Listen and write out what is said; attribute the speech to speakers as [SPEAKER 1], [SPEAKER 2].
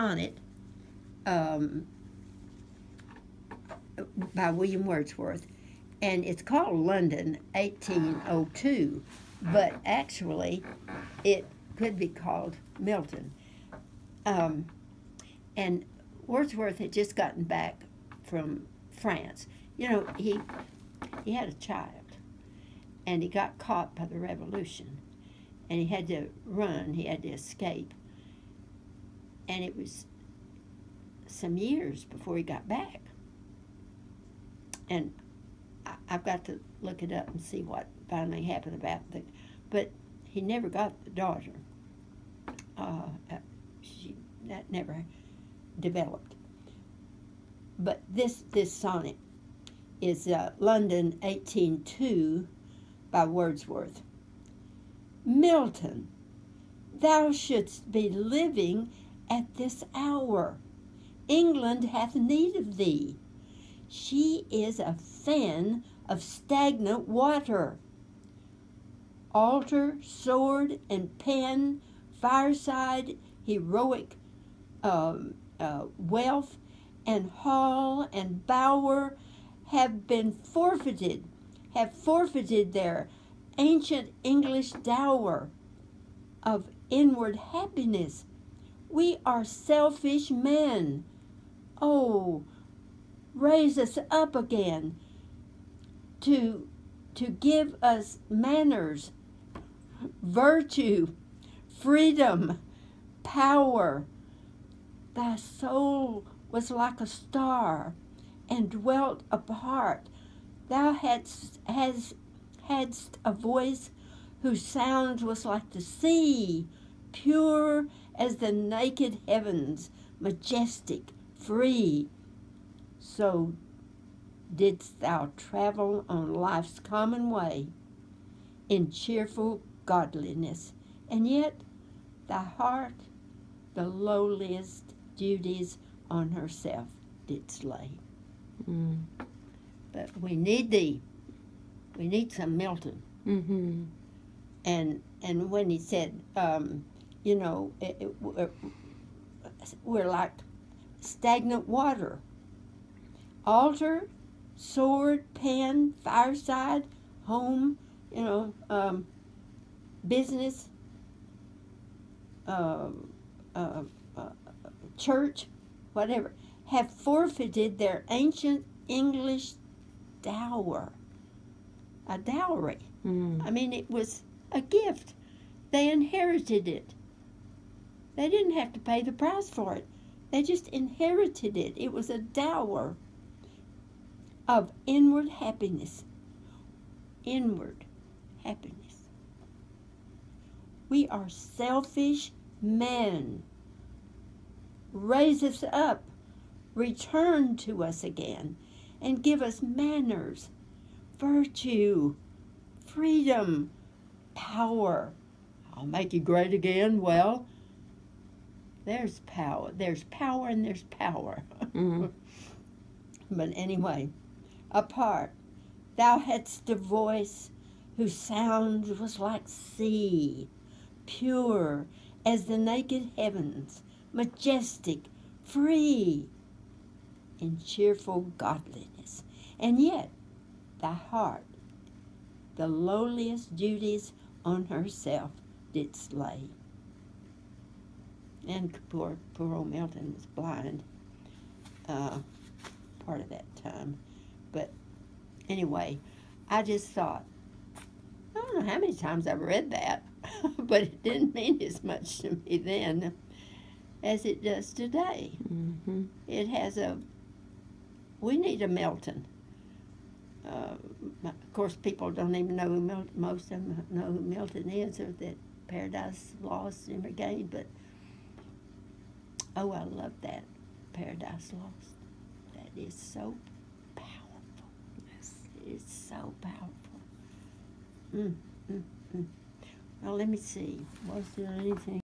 [SPEAKER 1] sonnet um, by William Wordsworth, and it's called London 1802, but actually it could be called Milton. Um, and Wordsworth had just gotten back from France. You know, he he had a child, and he got caught by the revolution, and he had to run. He had to escape, and it was some years before he got back. And I, I've got to look it up and see what finally happened about the. But he never got the daughter. Uh, uh she that never developed. But this this sonnet is uh, London 1802 by Wordsworth. Milton, thou shouldst be living at this hour. England hath need of thee. She is a fan of stagnant water. Altar, sword, and pen, fireside, heroic um, uh, wealth, and hall and bower have been forfeited, have forfeited their ancient English dower of inward happiness. We are selfish men. Oh, raise us up again to, to give us manners, virtue, freedom, power. Thy soul was like a star and dwelt apart. Thou hadst, has, hadst a voice whose sound was like the sea, pure as the naked heavens, majestic, free. So didst thou travel on life's common way in cheerful godliness, and yet thy heart the lowliest duties on herself didst lay. Mm. But we need thee. We need some Milton. Mm-hmm. And and when he said, um, you know, it, it, we're, we're like stagnant water. Altar, sword, pen, fireside, home, you know, um, business, uh, uh, uh, church, whatever have forfeited their ancient English dower. A dowry. Mm. I mean, it was a gift. They inherited it. They didn't have to pay the price for it. They just inherited it. It was a dower of inward happiness. Inward happiness. We are selfish men. Raise us up return to us again and give us manners, virtue, freedom, power. I'll make you great again. Well, there's power. There's power and there's power. Mm-hmm. but anyway, apart, thou hadst a voice whose sound was like sea, pure as the naked heavens, majestic, free in cheerful godliness. And yet, thy heart, the lowliest duties on herself, did slay. And poor, poor old Milton was blind uh, part of that time. But anyway, I just thought, I don't know how many times I've read that, but it didn't mean as much to me then as it does today. Mm-hmm. It has a we need a Milton. Uh, of course, people don't even know who Milton, most of them know who Milton is or that Paradise Lost and Regained, but oh, I love that Paradise Lost. That is so powerful. Yes. It's so powerful. Mm, mm, mm. Well, let me see. Was there anything?